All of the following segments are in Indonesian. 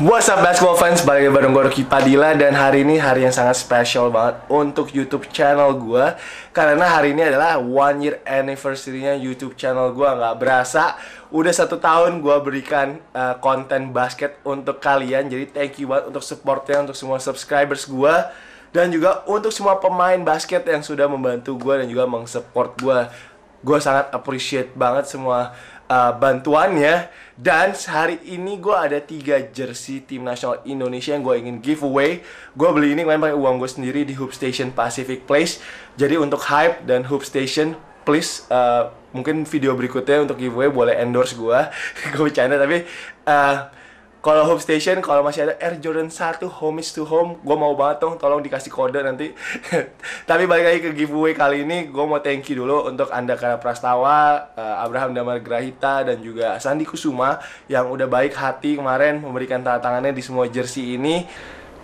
What's up basketball fans, balik lagi bareng gue Rocky Padilla Dan hari ini hari yang sangat spesial banget untuk YouTube channel gue Karena hari ini adalah one year anniversary-nya YouTube channel gue Nggak berasa, udah satu tahun gue berikan uh, konten basket untuk kalian Jadi thank you banget untuk supportnya, untuk semua subscribers gue Dan juga untuk semua pemain basket yang sudah membantu gue dan juga mengsupport gue Gue sangat appreciate banget semua uh, bantuannya. Dan hari ini gue ada tiga jersey tim nasional Indonesia yang gue ingin giveaway. Gue beli ini kemarin pakai uang gue sendiri di Hoop Station Pacific Place. Jadi untuk hype dan Hoop Station please uh, mungkin video berikutnya untuk giveaway boleh endorse gue gue bercanda tapi uh, kalau home station kalau masih ada Air Jordan 1 home is to home gue mau banget dong tolong dikasih kode nanti. Tapi balik lagi ke giveaway kali ini gue mau thank you dulu untuk anda karena Prastawa uh, Abraham Damar Grahita dan juga Sandi Kusuma yang udah baik hati kemarin memberikan tanda tangannya di semua jersey ini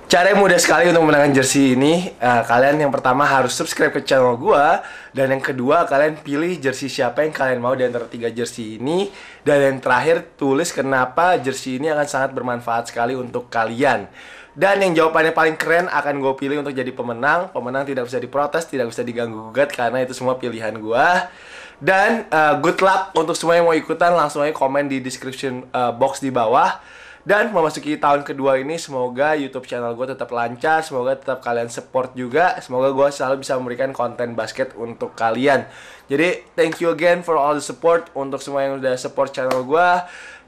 Cara yang mudah sekali untuk menangkan jersey ini, uh, kalian yang pertama harus subscribe ke channel gua dan yang kedua kalian pilih jersey siapa yang kalian mau di antara tiga jersey ini dan yang terakhir tulis kenapa jersey ini akan sangat bermanfaat sekali untuk kalian. Dan yang jawabannya paling keren akan gue pilih untuk jadi pemenang. Pemenang tidak bisa diprotes, tidak bisa diganggu gugat karena itu semua pilihan gua. Dan uh, good luck untuk semua yang mau ikutan langsung aja komen di description uh, box di bawah. Dan memasuki tahun kedua ini semoga YouTube channel gue tetap lancar, semoga tetap kalian support juga, semoga gue selalu bisa memberikan konten basket untuk kalian. Jadi thank you again for all the support untuk semua yang udah support channel gue.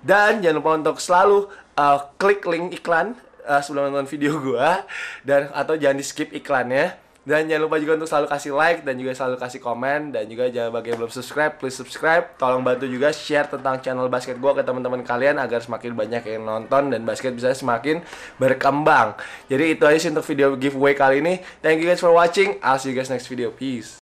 Dan jangan lupa untuk selalu uh, klik link iklan uh, sebelum nonton video gue dan atau jangan di skip iklannya. Dan jangan lupa juga untuk selalu kasih like dan juga selalu kasih komen dan juga jangan bagi yang belum subscribe, please subscribe. Tolong bantu juga share tentang channel basket gue ke teman-teman kalian agar semakin banyak yang nonton dan basket bisa semakin berkembang. Jadi itu aja sih untuk video giveaway kali ini. Thank you guys for watching. I'll see you guys next video. Peace.